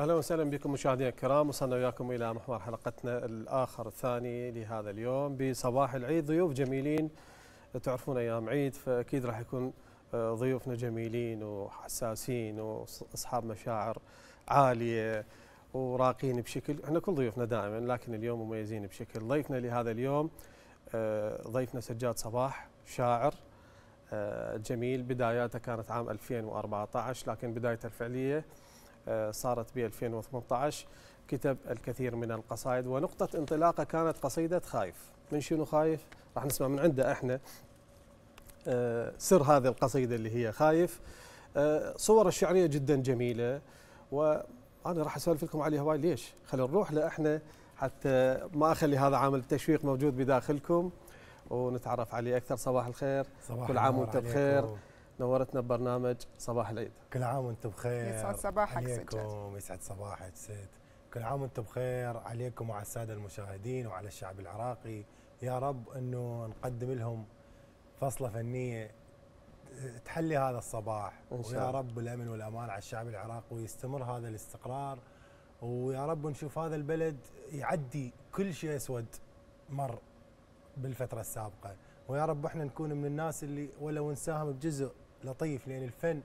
أهلا وسهلا بكم مشاهدينا الكرام وصلنا وياكم إلى محور حلقتنا الآخر الثاني لهذا اليوم. بصباح العيد ضيوف جميلين. تعرفون أيام عيد فأكيد راح يكون آه، ضيوفنا جميلين وحساسين وأصحاب مشاعر عالية وراقين بشكل إحنا كل ضيوفنا دائما لكن اليوم مميزين بشكل. ضيفنا لهذا اليوم آه، ضيفنا سجاد صباح شاعر آه، جميل. بداياته كانت عام 2014 لكن بدايته الفعلية صارت ب 2018 كتب الكثير من القصائد ونقطة انطلاقة كانت قصيدة خايف من شنو خايف؟ راح نسمع من عنده إحنا آه، سر هذه القصيدة اللي هي خايف آه، صور الشعرية جدا جميلة وأنا راح أسولف لكم عليها وايد ليش؟ خلينا نروح له إحنا حتى ما أخلي هذا عامل التشويق موجود بداخلكم ونتعرف عليه أكثر صباح الخير صباح كل عام وأنت بخير. نورتنا ببرنامج صباح العيد. كل عام وأنتم بخير. يسعد صباحك. عليكم يسعد صباحك سيد. كل عام وأنتم بخير. عليكم وعلى السادة المشاهدين وعلى الشعب العراقي. يا رب إنه نقدم لهم فصلة فنية تحلي هذا الصباح. إن شاء ويا. رب الأمن والأمان على الشعب العراقي ويستمر هذا الاستقرار. ويا رب نشوف هذا البلد يعدي كل شيء أسود مر بالفترة السابقة. ويا رب إحنا نكون من الناس اللي ولو نساهم بجزء لطيف لأن الفن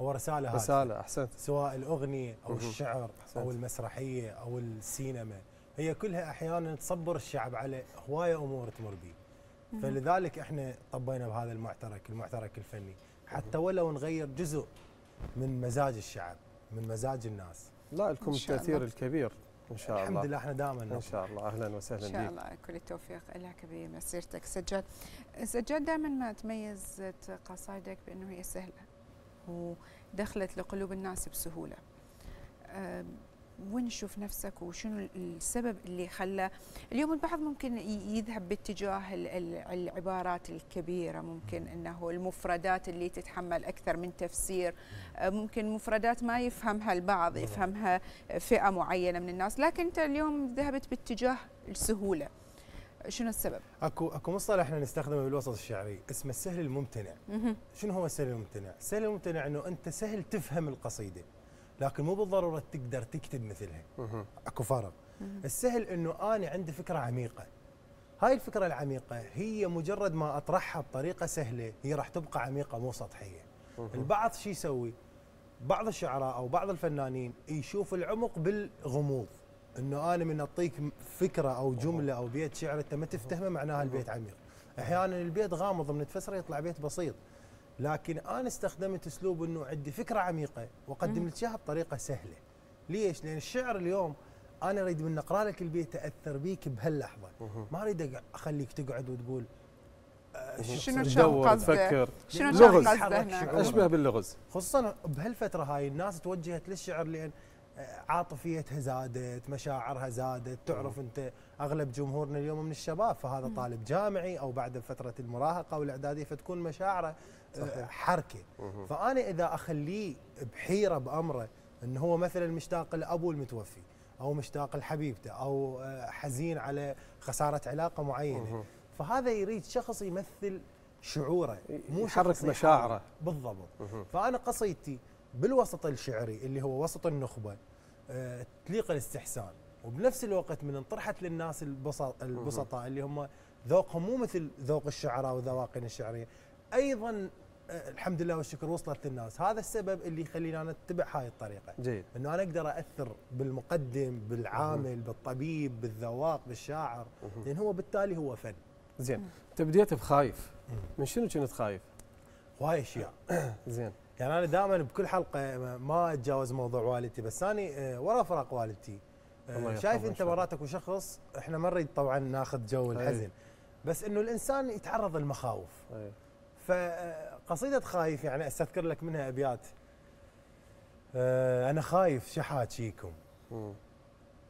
هو رسالة هادفة. رسالة أحسنت سواء الأغنية أو مهم. الشعر أحسنت. أو المسرحية أو السينما هي كلها أحيانا تصبر الشعب على هواية امور تمر به فلذلك إحنا طبينا بهذا المعترك المعترك الفني حتى ولو نغير جزء من مزاج الشعب من مزاج الناس لا لكم الله. الكبير إن شاء الله. الحمد لله إحنا دائما إن نطلع. شاء الله. أهلا إن وسهلا شاء بك الله. كل التوفيق لك بمسيرتك. سجاد سجاد دائما ما تميزت قصائدك بأنه هي سهلة ودخلت لقلوب الناس بسهولة. وين نشوف نفسك وشنو السبب اللي خلى اليوم البعض ممكن يذهب باتجاه ال- ال- العبارات الكبيرة ممكن إنه المفردات اللي تتحمل أكثر من تفسير أه، ممكن مفردات ما يفهمها البعض. يفهمها فئة معينة من الناس لكن أنت اليوم ذهبت باتجاه السهولة شنو السبب اكو أكو مصطلح إحنا نستخدمه بالوسط الشعري اسمه السهل الممتنع. شنو هو السهل الممتنع؟ السهل الممتنع إنه أنت سهل تفهم القصيدة لكن مو بالضرورة تقدر تكتب مثلها. أكو فرق. السهل إنه أنا عندي فكرة عميقة. هاي الفكرة العميقة هي مجرد ما أطرحها بطريقة سهلة هي راح تبقى عميقة مو سطحية. البعض شو يسوي؟ بعض الشعراء أو بعض الفنانين يشوف العمق بالغموض. إنه أنا من أعطيك فكرة أو جملة أو بيت شعر أنت ما تفتهمه معناها البيت عميق. أحيانا البيت غامض من تفسره يطلع بيت بسيط. لكن أنا استخدمت أسلوب إنه عندي فكرة عميقة وأقدم لك إياها بطريقة سهلة. ليش؟ لأن الشعر اليوم أنا أريد من اقرا لك البيت ااثر بيك بهاللحظة. ما أريد أخليك تقعد وتقول آه، شو شنو تدور؟ تفكر. شنو لغز. أشبه باللغز. خصوصا بهالفترة هاي الناس توجهت للشعر لأن عاطفيتها زادت مشاعرها زادت تعرف أنت أغلب جمهورنا اليوم من الشباب فهذا طالب جامعي أو بعد فترة المراهقة والإعدادية فتكون مشاعره آه، صحيح. حركة. فأنا إذا أخليه بحيرة بأمره إنه هو مثلا مشتاق لأبوه المتوفي أو مشتاق لحبيبته أو آه، حزين على خسارة علاقة معينة. فهذا يريد شخص يمثل شعوره مو يحرك مشاعره. بالضبط. فأنا قصيدتي بالوسط الشعري اللي هو وسط النخبة آه، تليق الاستحسان. وبنفس الوقت من انطرحت للناس البسط البسطاء اللي هم ذوقهم مو مثل ذوق الشعراء وذواقن الشعرية. أيضا آه، الحمد لله والشكر وصلت للناس. هذا السبب اللي يخليني أنا أتبع هاي الطريقة. جيد. إنه أنا أقدر أأثر بالمقدم بالعامل بالطبيب بالذواق بالشاعر. لأن هو بالتالي هو فن. زين. أنت بديت بخايف من شنو كنت خايف؟ هواي أشياء. زين. يعني أنا دائما بكل حلقة ما أتجاوز موضوع والدتي بس اني آه، ورا فراق والدتي آه، شايف أنت. مرات اكو شخص إحنا ما نريد طبعا ناخذ جو أي. الحزن بس إنه الإنسان يتعرض للمخاوف أي. فقصيده خايف يعني أستذكر لك منها أبيات آه، أنا خايف شحاكيكم.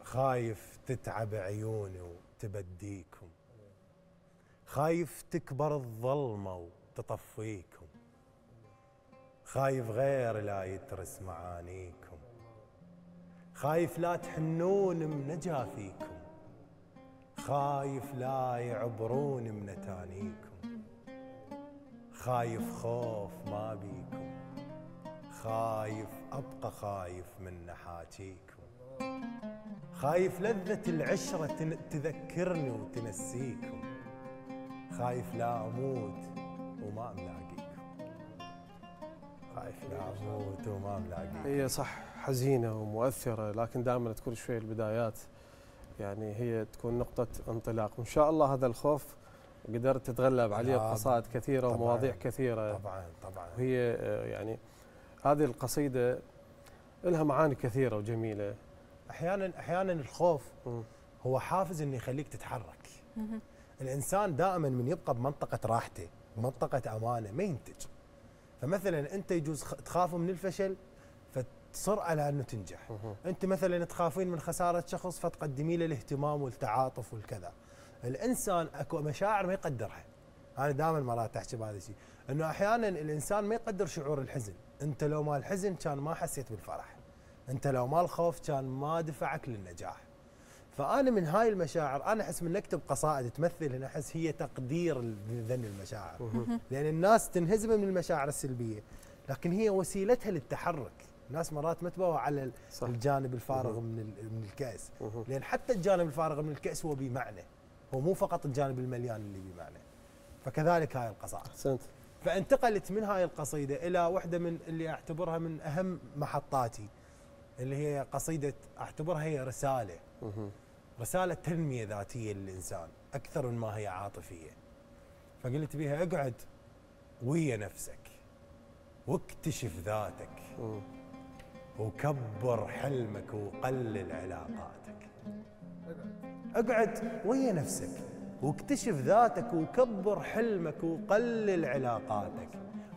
خايف تتعب عيوني وتبديكم خايف تكبر الظلمة وتطفيكم خايف غير لا يترس معانيكم. خايف لا تحنون من جافيكم خايف لا يعبرون من تانيكم. خايف خوف ما بيكم. خايف أبقى خايف من نحاكيكم خايف لذة العشرة تذكرني وتنسيكم. خايف لا أموت وما ملاقيكم خايف لا أموت وما ملاقيكم هي صح حزينة ومؤثرة لكن دائما تكون شوي البدايات. يعني هي تكون نقطة انطلاق. وإن شاء الله هذا الخوف قدرت تتغلب عليه بقصائد كثيرة طبعاً، ومواضيع كثيرة. طبعا طبعا. وهي آه، يعني هذه القصيدة لها معاني كثيرة وجميلة. أحيانا أحيانا الخوف. هو حافز إنه يخليك تتحرك. الإنسان دائما من يبقى بمنطقة راحته بمنطقة أمانه ما ينتج. فمثلا أنت يجوز تخاف من الفشل فتصر على أنه تنجح. أنت مثلا تخافين من خسارة شخص فتقدمي له الاهتمام والتعاطف والكذا. الإنسان أكو مشاعر ما يقدرها. أنا دائما مرات احكي بهذا الشيء. أنه أحيانا الإنسان ما يقدر شعور الحزن. أنت لو ما الحزن كان ما حسيت بالفرح. أنت لو ما الخوف كان ما دفعك للنجاح. فأنا من هاي المشاعر أنا أحس من نكتب قصائد تمثل هنا أحس هي تقدير لذن المشاعر. لأن الناس تنهزم من المشاعر السلبية لكن هي وسيلتها للتحرك. الناس مرات ما تبوى على صح. الجانب الفارغ. من من الكأس. لأن حتى الجانب الفارغ من الكأس هو بمعنى. هو مو فقط الجانب المليان اللي بمعنى. فكذلك هاي القصائد. أحسنت. فانتقلت من هاي القصيدة إلى واحدة من اللي أعتبرها من أهم محطاتي اللي هي قصيدة أعتبرها هي رسالة. مهم. رساله تنميه ذاتيه للإنسان أكثر من ما هي عاطفية فقلت بيها اقعد ويا نفسك واكتشف ذاتك. وكبر حلمك وقلل علاقاتك اقعد ويا نفسك واكتشف ذاتك وكبر حلمك وقلل علاقاتك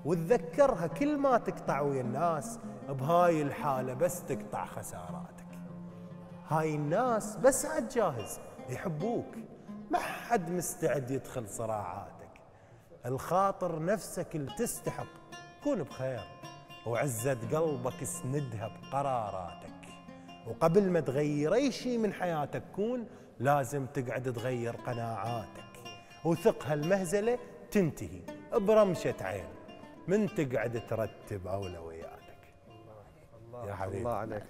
وتذكرها كل ما تقطع ويا الناس بهاي الحالة بس تقطع خساراتك هاي الناس بس عاد جاهز يحبوك. ما حد مستعد يدخل صراعاتك. الخاطر نفسك اللي تستحق. كون بخير وعزة قلبك اسندها بقراراتك. وقبل ما تغير أي شيء من حياتك كون لازم تقعد تغير قناعاتك. وثق هالمهزلة تنتهي برمشة عين. من تقعد ترتب اولوياتك يا حبيبي. الله عليك.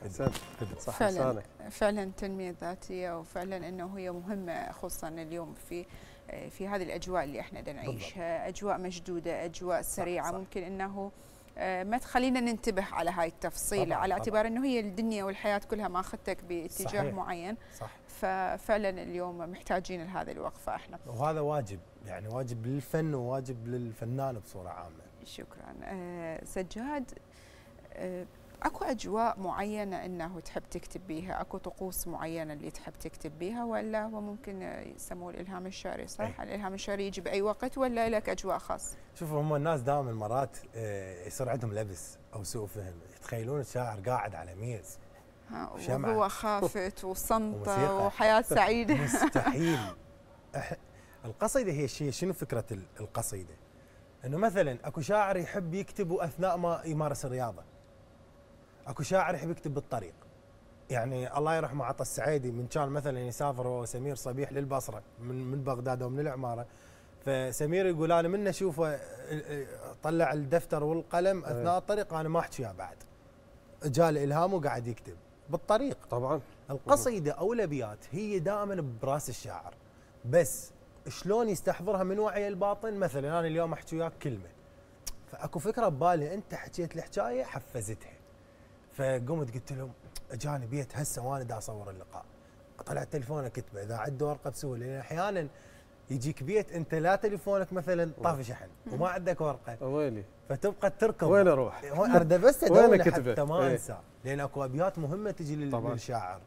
صح فعلا. لسانك فعلا التنميه الذاتيه وفعلا إنه هي مهمة خصوصا اليوم في في هذه الأجواء اللي إحنا نعيشها. أجواء مشدودة أجواء سريعة. صح. ممكن إنه آه، ما تخلينا ننتبه على هاي التفصيله طبعاً، على طبعاً. اعتبار إنه هي الدنيا والحياة كلها ماخذتك باتجاه صحيح. معين. صح. ففعلا اليوم محتاجين لهذه الوقفة إحنا. وهذا واجب يعني واجب للفن وواجب للفنان بصورة عامة. شكرا. آه، سجاد آه، أكو أجواء معينة إنه تحب تكتب بيها أكو طقوس معينة اللي تحب تكتب بيها ولا هو ممكن يسموه الإلهام الشعري صح الإلهام الشعري يجي بأي وقت ولا لك أجواء خاصة شوفوا هم الناس دائما مرات آه، يصير عندهم لبس أو سوء فهم يتخيلون الشاعر قاعد على ميز. وهو خافت وصمتة. وحياة سعيدة مستحيل القصيدة هي شيء شنو فكرة ال- القصيدة؟ إنه مثلا أكو شاعر يحب يكتب أثناء ما يمارس الرياضة. اكو شاعر يحب يكتب بالطريق. يعني الله يرحمه عطا السعيدي من كان مثلا يسافر هو وسمير صبيح للبصرة من من بغداد أو من العمارة. فسمير يقول أنا من أشوفه آه، آه، طلع الدفتر والقلم أثناء الطريق أنا ما أحكي وياه بعد. جاء الهام وقاعد يكتب بالطريق. طبعا. القصيدة أو الأبيات هي دائما براس الشاعر. بس شلون يستحضرها من وعي الباطن؟ مثلا أنا اليوم أحكي وياك كلمة. فأكو فكرة ببالي أنت حكيت الحكاية حفزتها. فقمت قلت لهم أجاني بيت هسه وأنا دا أصور اللقاء. طلعت تليفونه كتبه إذا عنده ورقه بسهوله لأن أحيانا يجيك بيت أنت لا تليفونك مثلا طافي شحن وما عندك ورقة. ويلي؟ فتبقى تركض. وين أروح؟ ارد بس ادور؟ حتى ما إيه. أنسى. لأن أكو أبيات مهمة تجي. للشاعر.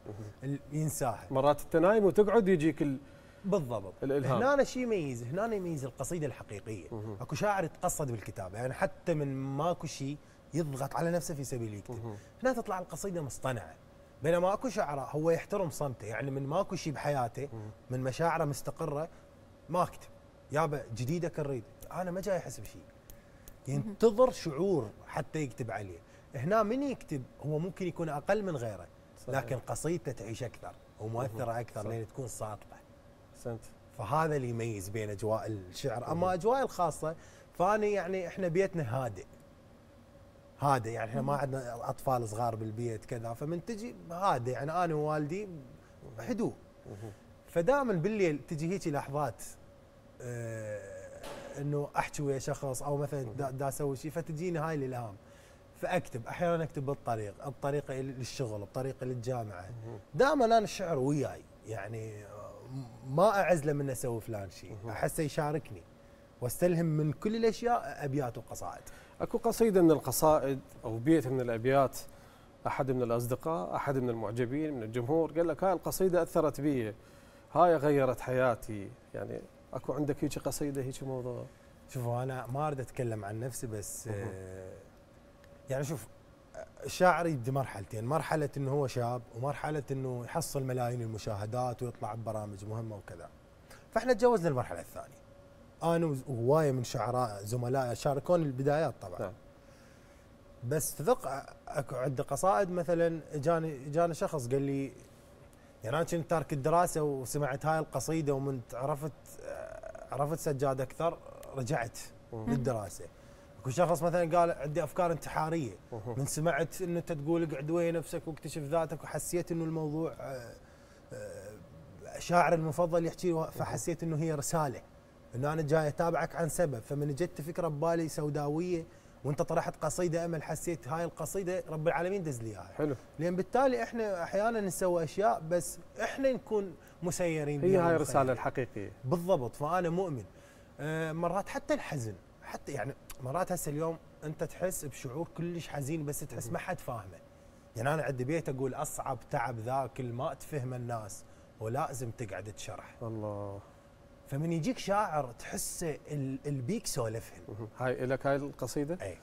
ينساها. مرات أنت نايم وتقعد يجيك ال... بالضبط. الإلهام. هنا شيء يميز هنا يميز القصيدة الحقيقية. أكو شاعر يتقصد بالكتابة. يعني حتى من ماكو شيء يضغط على نفسه في سبيل يكتب. هنا تطلع القصيدة مصطنعة. بينما أكو شعراء هو يحترم صمته يعني من ماكو شيء بحياته من مشاعره مستقرة ما أكتب. يابا جديدك نريد أنا ما جاي أحس بشيء. ينتظر شعور حتى يكتب عليه. هنا من يكتب؟ هو ممكن يكون أقل من غيره. صحيح. لكن قصيدته تعيش أكثر ومؤثرة أكثر. لأن تكون صادقه احسنت فهذا اللي يميز بين أجواء الشعر. أما أجواء الخاصة فاني يعني إحنا بيتنا هادئ. هادئ يعني إحنا ما عندنا أطفال صغار بالبيت كذا فمن تجي هادئ يعني أنا ووالدي هدوء فدائما بالليل تجي هيك لحظات آه إنه أحكي ويا شخص أو مثلا دا, دا أسوي شيء فتجيني هاي الإلهام. فأكتب أحيانا أكتب بالطريق الطريقة للشغل الطريقة للجامعه دائما أنا الشعر وياي يعني ما اعزله من أسوي فلان شيء احسه يشاركني وأستلهم من كل الأشياء أبيات وقصائد. أكو قصيدة من القصائد أو بيت من الأبيات أحد من الأصدقاء أحد من المعجبين من الجمهور قال لك هاي القصيدة أثرت بي هاي غيرت حياتي. يعني أكو عندك هيك قصيدة هيك موضوع؟ شوفوا أنا ما أريد أتكلم عن نفسي بس آه يعني شوف الشاعر يبدي مرحلتين مرحلة إنه هو شاب ومرحلة إنه يحصل ملايين المشاهدات ويطلع ببرامج مهمة وكذا. فإحنا تجاوزنا المرحلة الثانية. أنا وهواية من شعراء زملاء شاركوني البدايات طبعا. نعم. بس تذق اكو عندي قصائد مثلا اجاني اجاني شخص قال لي يعني أنا كنت تارك الدراسة وسمعت هاي القصيدة ومن عرفت عرفت سجاد أكثر رجعت للدراسة. أكو شخص مثلا قال عندي أفكار انتحارية. من سمعت ان أنت تقول اقعد ويا نفسك واكتشف ذاتك وحسيت إنه الموضوع آه، آه، شاعر المفضل يحكي فحسيت إنه هي رسالة. إنه أنا جاي أتابعك عن سبب. فمن جت فكرة ببالي سوداوية وأنت طرحت قصيدة أمل حسيت هاي القصيدة رب العالمين دز لي اياها حلو. لأن بالتالي إحنا أحيانا نسوي أشياء بس إحنا نكون مسيرين هي هاي الرسالة الحقيقية. بالضبط. فأنا مؤمن. آه مرات حتى الحزن حتى يعني مرات هسه اليوم أنت تحس بشعور كلش حزين بس تحس ما حد فاهمه. يعني أنا عندي بيت أقول أصعب تعب ذاك ما تفهم الناس ولازم تقعد تشرح. الله. فمن يجيك شاعر تحسه البيك سولفهن هاي لك هاي القصيدة؟ أي.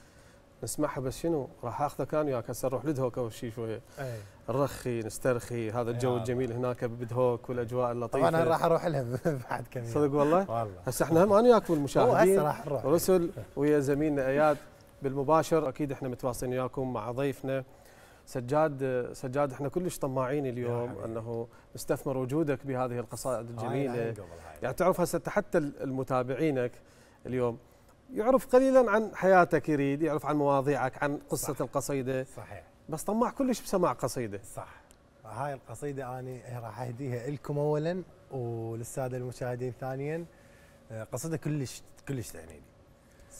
نسمعها بس شنو؟ راح اخذك أنا وياك هسه نروح لدهوك أول شيء شوية. أي. نرخي نسترخي هذا الجو الجميل هناك بدهوك والأجواء اللطيفة. طبعا أنا راح أروح لها بعد كم يوم. صدق والله؟ والله. هسه إحنا هم أنا وياك والمشاهدين راح نروح. رسل ويا زميلنا إياد بالمباشر. أكيد إحنا متواصلين وياكم مع ضيفنا. سجاد سجاد إحنا كلش طماعين اليوم أنه نستثمر وجودك بهذه القصائد الجميلة. يعني تعرف هسه حتى المتابعينك اليوم يعرف قليلا عن حياتك يريد يعرف عن مواضيعك عن قصة صح. القصيدة. صحيح. بس طماع كلش بسماع قصيدة. صح. هاي القصيدة أنا راح أهديها لكم اولا وللسادة المشاهدين ثانيا. قصيدة كلش كلش تعني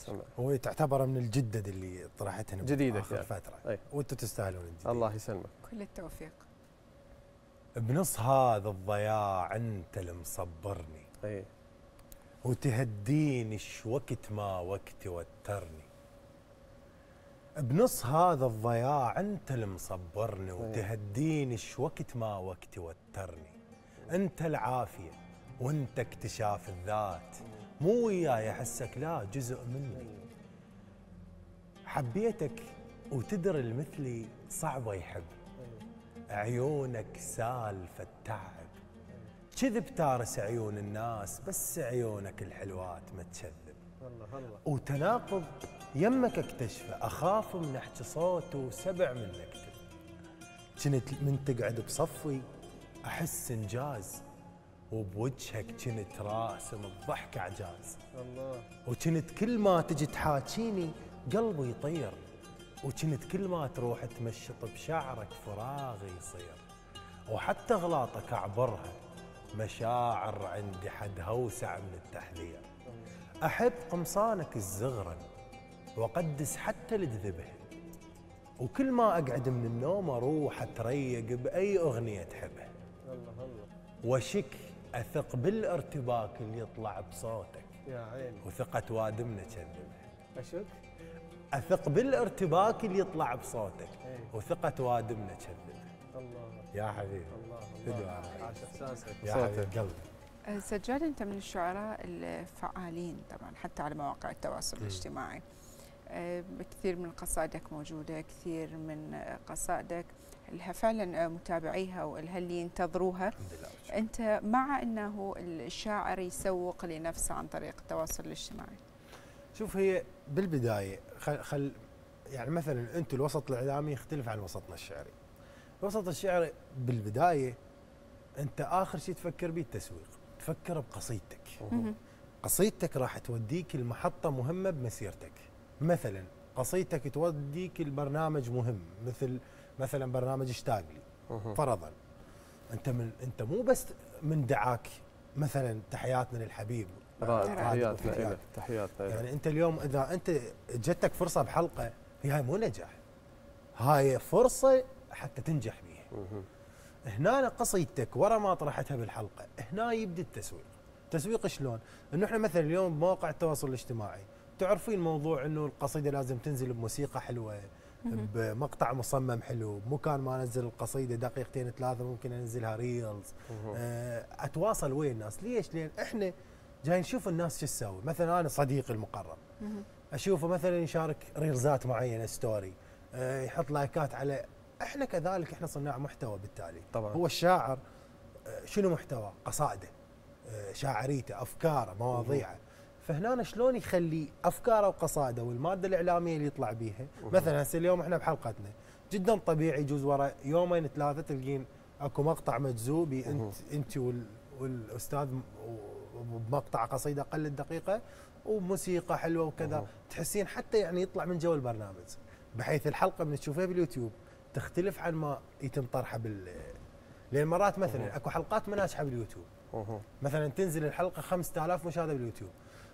لي هو تعتبر من الجدد اللي طرحتها جديدة آخر يعني. فترة. أي. وأنتم تستاهلون الجديد. الله يسلمك. كل التوفيق. بنص هذا الضياع انت اللي مصبرني. أي. وتهديني وقت ما وقت توترني بنص هذا الضياع انت اللي مصبرني وتهديني وقت ما وقت توترني انت العافية وانت اكتشاف الذات. مو وياي أحسك لا جزء مني. حبيتك وتدري المثلي صعبه يحب. عيونك سالفة تعب. كذب تارس عيون الناس بس عيونك الحلوات ما تكذب الله الله وتناقض يمك اكتشفه أخاف من أحكي صوت وسبع من اكتب كنت من تقعد بصفي أحس إنجاز. وبوجهك كنت راسم الضحك اعجاز الله. وكنت كل ما تجي تحاكيني قلبي يطير. وكنت كل ما تروح تمشط بشعرك فراغي يصير. وحتى أغلاطك أعبرها مشاعر عندي حد اوسع من التحذير. أحب قمصانك الزغرن وأقدس حتى الذبه وكل ما أقعد من النوم أروح أتريق بأي أغنية تحبها الله الله. وشك أثق بالارتباك اللي يطلع بصوتك. يا عيني. وثقة وادمنا كذبها أشك؟ أثق بالارتباك اللي يطلع بصوتك. إيه. وثقة وادمنا كذبها الله. يا حبيبي. الله الله. عاش إحساسك. يا حبيب قلبي. أه، سجاد أنت من الشعراء الفعالين طبعا حتى على مواقع التواصل الاجتماعي. أه، كثير من قصائدك موجودة كثير من قصائدك. لها فعلا متابعيها والها اللي ينتظروها أنت مع أنه الشاعر يسوق لنفسه عن طريق التواصل الاجتماعي. شوف هي بالبداية خل, خل يعني مثلا أنتم الوسط الإعلامي يختلف عن وسطنا الشعري. الوسط الشعري بالبداية أنت آخر شيء تفكر به التسويق تفكر بقصيدتك. قصيدتك راح توديك لمحطه مهمة بمسيرتك. مثلا قصيدتك توديك البرنامج مهم مثل مثلا برنامج إشتاق لي. فرضا أنت من أنت مو بس من دعاك مثلا تحياتنا للحبيب. تحياتنا تحياتنا يعني أنت اليوم إذا أنت جتك فرصة بحلقة هي هاي مو نجاح هاي فرصة حتى تنجح بيها. هنا قصيدتك ورا ما طرحتها بالحلقة هنا يبدأ التسويق تسويق شلون إنه إحنا مثلا اليوم بمواقع التواصل الاجتماعي تعرفين موضوع إنه القصيدة لازم تنزل بموسيقى حلوة بمقطع مصمم حلو بمكان ما انزل القصيدة دقيقتين ثلاثة ممكن انزلها reels. آه، اتواصل ويا الناس؟ ليش؟ لأن إحنا جاي نشوف الناس شو تسوي. مثلا أنا صديقي المقرب. أشوفه مثلا يشارك reels ات معينة story آه، يحط like ات على إحنا كذلك إحنا صناع محتوى بالتالي. طبعا. هو الشاعر آه، شنو محتوى؟ قصائده شاعريته أفكاره مواضيعه. فهنا شلون يخلي أفكاره وقصائده والمادة الإعلامية اللي يطلع بيها؟ مثلا هسه اليوم إحنا بحلقتنا. جدا طبيعي يجوز ورا يومين ثلاثة تلقين أكو مقطع مجذوبي أنت أنت وال والأستاذ بمقطع قصيده أقل الدقيقة وموسيقى حلوة وكذا. تحسين حتى يعني يطلع من جو البرنامج. بحيث الحلقة من تشوفها باليوتيوب تختلف عن ما يتم طرحها بال لأن مرات مثلا. أكو حلقات ما ناجحه باليوتيوب. مثلا تنزل الحلقة 5000 مشاهدة باليوتيوب.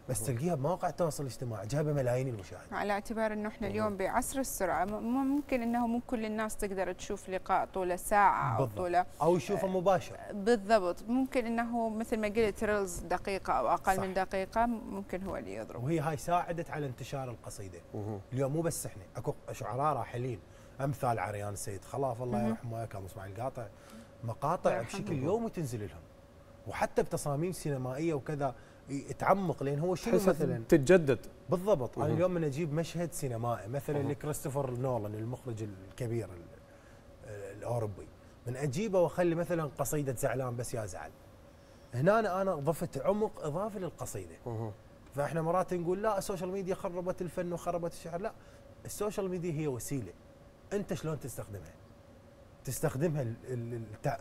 بس تلقيها بمواقع التواصل الاجتماعي جايبه ملايين المشاهده على اعتبار إنه إحنا اليوم بعصر السرعة ممكن إنه مو كل الناس تقدر تشوف لقاء طوله ساعة أو. طوله أو يشوفه مباشر بالضبط ممكن إنه مثل ما قلت reels دقيقة أو أقل صح. من دقيقه ممكن هو اللي يضرب وهي هاي ساعدت على انتشار القصيدة مهم. اليوم مو بس إحنا أكو شعراء راحلين أمثال عريان السيد خلاف الله. يرحمه كاظم إسماعيل كاطع مقاطع. بشكل يومي تنزل لهم وحتى بتصاميم سينمائية وكذا تعمق لأن هو شنو مثلا؟ تتجدد. بالضبط. أنا. اليوم من أجيب مشهد سينمائي مثلا. لكريستوفر نولان المخرج الكبير ال- الأوروبي. من أجيبه وأخلي مثلا قصيدة زعلان بس يا زعل. هنا أنا, أنا ضفت عمق إضافي للقصيدة. فإحنا مرات نقول لا ال social media خربت الفن وخربت الشعر. لا ال social media هي وسيلة. أنت شلون تستخدمها؟ تستخدمها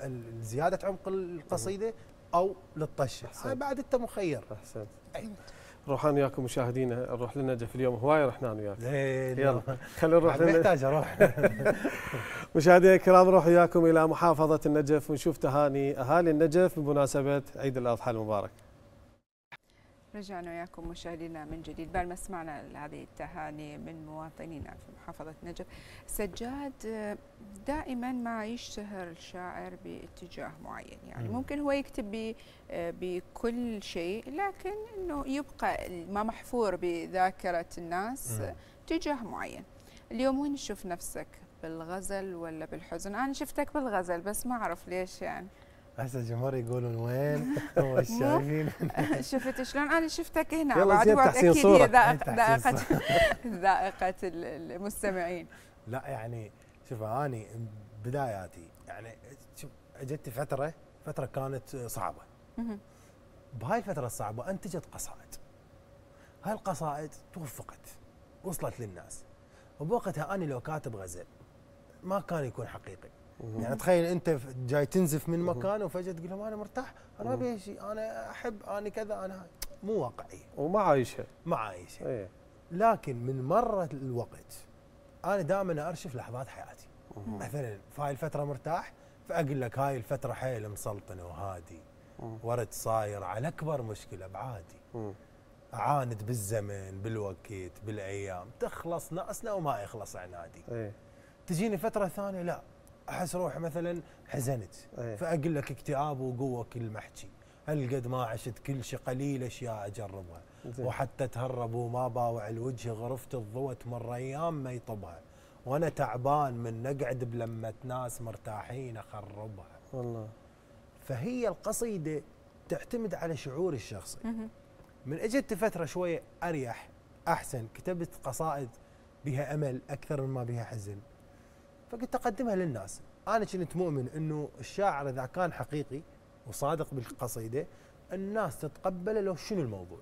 لزياده عمق القصيدة أو للطشه بعد أنت مخير. أحسنت. نروح أنا وياكم مشاهدينا نروح للنجف اليوم هواي رحنا أنا وياك. زين يلا خلينا نروح يحتاج أروح. مشاهدينا الكرام نروح وياكم إلى محافظة النجف ونشوف تهاني أهالي النجف بمناسبة عيد الأضحى المبارك. رجعنا وياكم مشاهدينا من جديد. بعد ما سمعنا هذه التهاني من مواطنينا في محافظة نجف سجاد آه، دائما ما يشتهر الشاعر باتجاه معين. يعني مم. ممكن هو يكتب آه، بكل شيء لكن إنه يبقى ما محفور بذاكرة الناس اتجاه معين. اليوم وين تشوف نفسك؟ بالغزل ولا بالحزن؟ أنا شفتك بالغزل بس ما أعرف ليش يعني. هسه الجمهور يقولون وين هو شايفين شفت شلون؟ أنا شفتك هنا. يلا بعد تحسين أكيد. هي ذائقه ذائقه ال- المستمعين. لا يعني شوف اني بداياتي يعني شوف اجت فتره فترة كانت صعبة. بهاي الفترة الصعبة أنتجت قصائد. هاي القصائد توفقت وصلت للناس. وبوقتها أنا لو كاتب غزل ما كان يكون حقيقي. يعني تخيل أنت ف- جاي تنزف من مكان وفجأة تقول لهم أنا مرتاح؟ أنا ما أبي شيء أنا أحب أنا كذا هاي. مو واقعية وما عايشة. ما عايشة. إيه. لكن من مرة الوقت أنا دائما أرشف لحظات حياتي. مثلا في هاي الفترة مرتاح فأقول لك هاي الفترة حيل مسلطنة وهادي. ورد صاير على أكبر مشكلة بعادي. أعاند بالزمن بالوقت بالأيام. تخلص ناقصنا وما يخلص عنادي. إيه. تجيني فترة ثانية لا. أحس روحي مثلا حزنت إيه. فأقول لك اكتئاب وقوة كل محكي هالقد ما عشت كل شيء قليل أشياء أجربها. وحتى تهرب وما باوع الوجه غرفة الضوء تمر أيام ما يطبها. وأنا تعبان من نقعد بلمة ناس مرتاحين أخربها. والله. فهي القصيدة تعتمد على شعور الشخصي. من أجت فترة شوية أريح أحسن. كتبت قصائد بها أمل أكثر مما بها حزن. فقلت اقدمها للناس أنا كنت مؤمن إنه الشاعر إذا كان حقيقي وصادق بالقصيدة الناس تتقبله لو شنو الموضوع.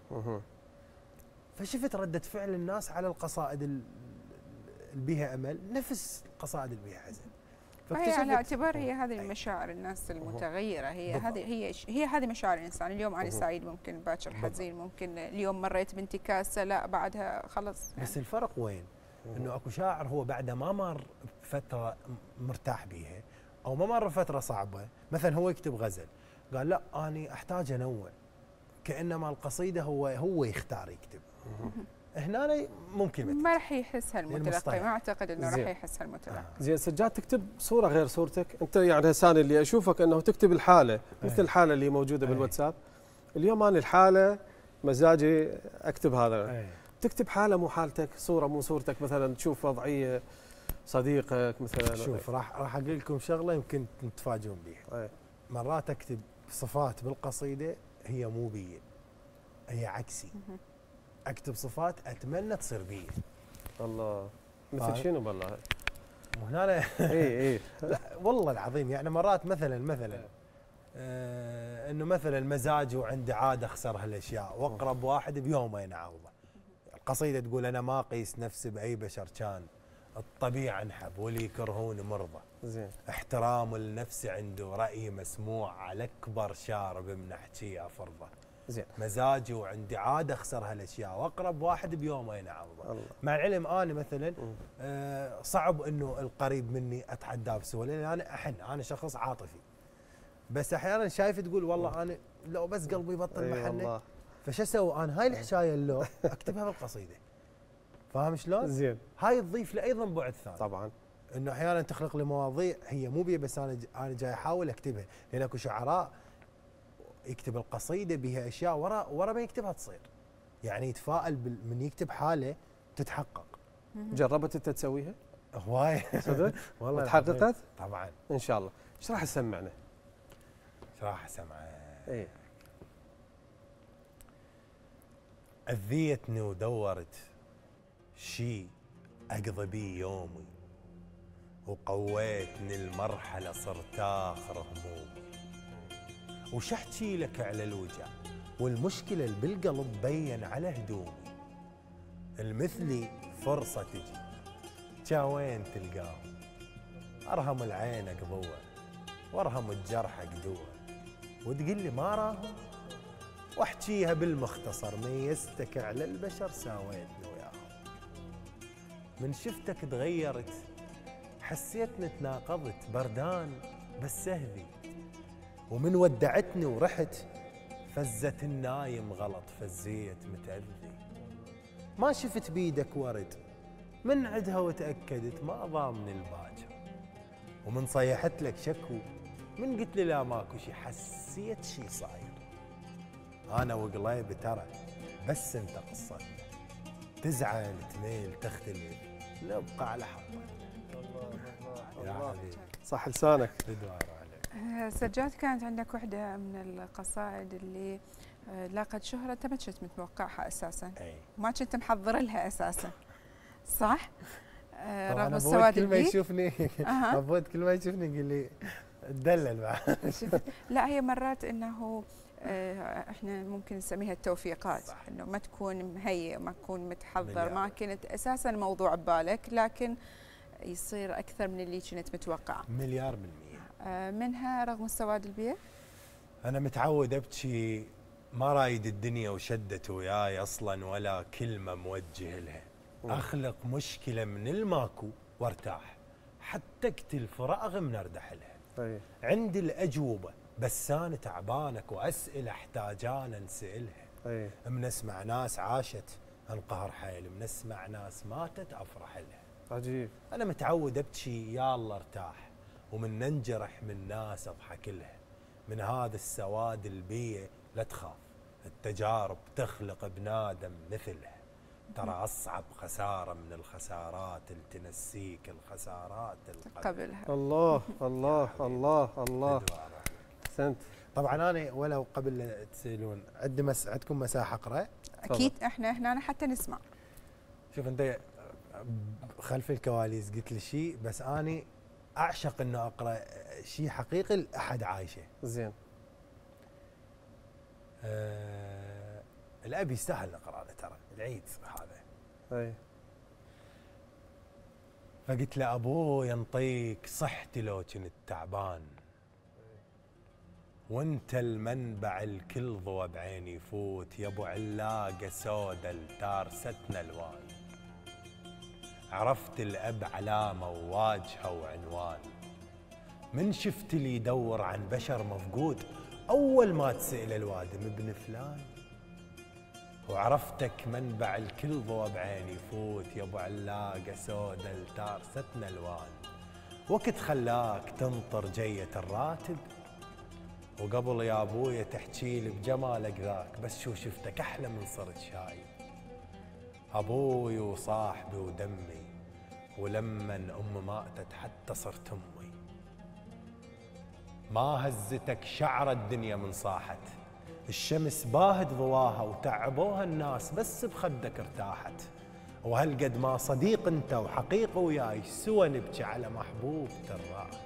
فشفت ردة فعل الناس على القصائد ال- اللي بها أمل نفس القصائد اللي بها حزن فهي على اعتبار هي هذه. المشاعر الناس المتغيرة هي. هذه هي هي هذه مشاعر الإنسان اليوم أنا. سعيد ممكن باكر. حزين ممكن اليوم مريت بانتكاسه لا بعدها خلص يعني. بس الفرق وين؟ إنه أكو شاعر هو بعد ما مر فتره مرتاح بيها أو ما مر فتره صعبة مثلا هو يكتب غزل قال لا أني أحتاج انوع كأنما القصيدة هو هو يختار يكتب هنا ممكن ما راح يحس هالمتلقي المصطلح. ما أعتقد إنه راح زين. يحس هالمتلقي آه. زين سجاد تكتب صورة غير صورتك أنت يعني هسان اللي أشوفك إنه تكتب الحالة مثل أي. الحالة اللي موجودة أي. بالواتساب اليوم أنا الحالة مزاجي أكتب هذا أي. تكتب حالة مو حالتك صورة مو صورتك مثلا تشوف وضعية صديقك مثلا. شوف راح راح أقول لكم شغلة يمكن تتفاجئون بيها. أي. مرات أكتب صفات بالقصيدة هي مو بي هي عكسي. أكتب صفات أتمنى تصير بي. الله. مثل؟ شنو بالله؟ وهنا اي اي لا والله العظيم يعني مرات مثلا مثلا آه إنه مثلا مزاجي وعندي عاده اخسر هالاشياء وأقرب واحد بيومين اعوضه القصيده تقول أنا ما أقيس نفسي بأي بشر كان الطبيعة أنحب واللي يكرهون مرضى. زين. احترام النفس عنده رأي مسموع على أكبر شارب من احكيه فرضه زين. مزاجي وعندي عادة اخسر هالاشياء وأقرب واحد بيومين اعوضه الله. مع العلم أنا مثلا. آه، صعب إنه القريب مني أتحداه بسهولة لأن أنا أحن أنا شخص عاطفي. بس أحيانا شايف تقول والله أنا لو بس قلبي يبطل محنة فش أسوي أنا هاي الحشايه اللو أكتبها بالقصيدة فاهم شلون؟ زين هاي تضيف لي أيضا بعد ثاني طبعا إنه أحيانا تخلق لي مواضيع هي مو بيه بس أنا ج- أنا جاي أحاول أكتبها لأن أكو شعراء يكتب القصيدة بها أشياء ورا ورا ما يكتبها تصير يعني يتفائل من يكتب حالة تتحقق. جربت أنت تسويها؟ هواي صدق؟ والله. وتحققت؟ طبعا إن شاء الله إيش راح تسمعنا؟ إيش راح اسمع اي أذيتني ودورت شي اقضي بيه يومي وقويتني المرحلة صرت آخر همومي. وش احكي لك على الوجع والمشكلة اللي بالقلب بين على هدومي. المثلي فرصة تجي جا وين تلقاهم؟ أرهم العين ضوء وأرهم الجرح قدوه وتقول لي ما راهم؟ واحكيها بالمختصر ميزتك على البشر ساويتني وياهم من شفتك تغيرت حسيتني تناقضت بردان بس سهذي ومن ودعتني ورحت فزت النايم غلط فزيت متأذي. ما شفت بيدك ورد من عدها وتأكدت ما ضامن الباجر ومن صيحت لك شكو من قلت لي لا ماكو شي حسيت شي صاير. أنا وقليبي ترى بس أنت قصتنا. تزعل تميل تختلف. نبقى على حظنا يا حبيبي. صح لسانك. بدوار عليك. آه، سجاد كانت عندك واحدة من القصائد اللي آه، لاقت شهرة أنت ما كنت متوقعها أساسا. أي. ما كنت محضر لها أساسا. صح؟ طبعا رغم السواد كل ما يشوفني. أبوي كل ما يشوفني يقول لي تدلل بعد شفت؟ لا هي مرات إنه إحنا ممكن نسميها التوفيقات صح. إنه ما تكون مهيئ ما تكون متحضر. ما كنت أساسا الموضوع ببالك لكن يصير أكثر من اللي كنت متوقعه مليار بالمية آه، منها رغم السواد البيض أنا متعود أبكي ما رايد الدنيا وشدت وياي أصلا ولا كلمة موجه لها. أخلق مشكلة من الماكو وأرتاح حتى أقتل فراغ من أردح لها. اي عندي الأجوبة بس أنا تعبانك وأسئلة أحتاج أنا نسالها إي. من اسمع ناس عاشت انقهر حيل من اسمع ناس ماتت افرح لها عجيب. أنا متعود أبكي يا الله ارتاح. ومن ننجرح من ناس أضحك لها. من هذا السواد البيئة لا تخاف. التجارب تخلق بنادم مثلها. ترى أصعب خسارة من الخسارات اللي تنسيك الخسارات القبل قبلها. الله الله الله الله. أحسنت. طبعا أنا ولو قبل لا تسألون عندي مس... عندكم مساحة أقرأ؟ أكيد إحنا هنا حتى نسمع. شوف أنت خلف الكواليس قلت لي شيء بس أني أعشق إنه أقرأ شيء حقيقي لأحد عايشه. زين. آه الأب يستاهل نقرا له ترى العيد هذا. أي. فقلت له أبوي ينطيك صحتي لو كنت تعبان. وانت المنبع الكل ضوى بعيني يفوت يا ابو علاقة سودا لتارستنا الوان عرفت الأب علامة وواجهة وعنوان. من شفت اللي يدور عن بشر مفقود أول ما تسأل الوادم ابن فلان. وعرفتك منبع الكل ضوى بعيني يفوت يا ابو علاقة سودا التارستنا الوان وقت خلاك تنطر جية الراتب وقبل يا ابويا تحكي لي بجمالك ذاك بس شو شفتك أحلى من صرت شايب أبوي وصاحبي ودمي ولما أم ماتت حتى صرت أمي. ما هزتك شعر الدنيا من صاحت الشمس باهت ضواها وتعبوها الناس بس بخدك ارتاحت. وهالقد ما صديق أنت وحقيقة وياي سوى نبكي على محبوب تراحت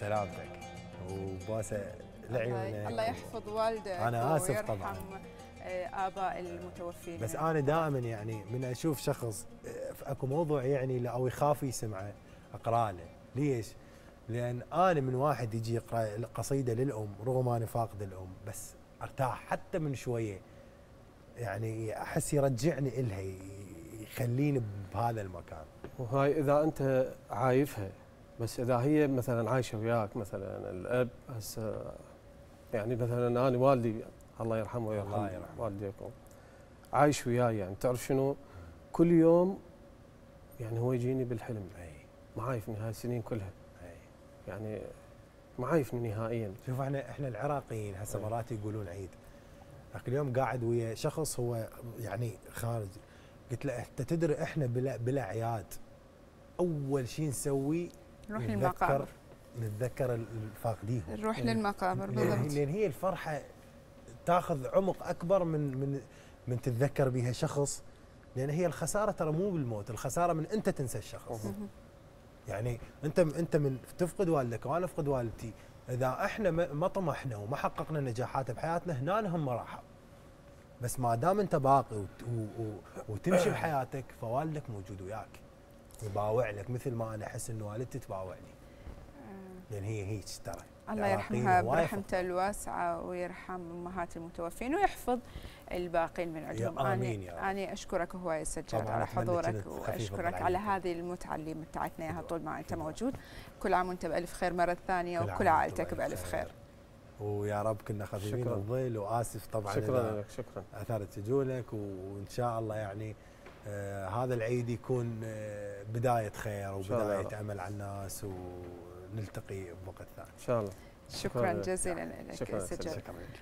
سلامتك وباسه لعيونك الله يحفظ والدك أنا آسف طبعا. آه، آباء المتوفين. بس أنا دائما يعني من أشوف شخص أكو موضوع يعني أو يخاف يسمعه اقرا له ليش؟ لأن أنا من واحد يجي يقرأ قصيده للأم رغم أني فاقد الأم بس أرتاح حتى من شوية. يعني أحس يرجعني إلها يخليني بهذا المكان. وهاي إذا أنت عايفها بس إذا هي مثلا عايشة وياك مثلا الأب هسه يعني مثلا أنا والدي الله يرحمه ويرحم الله يرحمه. والديكم عايش وياي يعني تعرف شنو؟ كل يوم يعني هو يجيني بالحلم. معايفني هاي السنين كلها. يعني معايفني نهائيا. شوف إحنا إحنا العراقيين هسه مرات يقولون عيد. اليوم قاعد ويا شخص هو يعني خارج. قلت له أنت تدري إحنا بلا بلا عياد. أول شيء نسوي نروح للمقابر. نتذكر الفاقدين نروح للمقابر بالضبط. لأن هي الفرحة تاخذ عمق أكبر من من من تتذكر بها شخص لأن هي الخسارة ترى مو بالموت الخسارة من أنت تنسى الشخص. يعني أنت أنت من تفقد والدك وأنا أفقد والدتي. إذا إحنا ما طمحنا وما حققنا نجاحات بحياتنا هنا هم راحوا بس ما دام أنت باقي وتمشي بحياتك فوالدك موجود وياك. يباوع لك مثل ما أنا أحس ان والدتي تباوعني. آه. لأن هي هيك ترى. الله يرحمها برحمته الواسعة ويرحم أمهات المتوفين ويحفظ الباقين من عندهم آمين يا أنا أشكرك هواي سجاد على حضورك وأشكرك على هذه المتعة اللي متعتنا إياها طول ما أنت موجود. كل عام وأنت بألف خير مرة ثانية وكل عائلتك بألف خير. ويا رب كنا خفيفين الظل وآسف طبعا شكرا لك شكرا. اثرت سجونك وإن شاء الله يعني آه هذا العيد يكون آه بداية خير وبداية امل على الناس ونلتقي بوقت ثاني. إن شاء الله. شكرا جزيلا لك شكرا.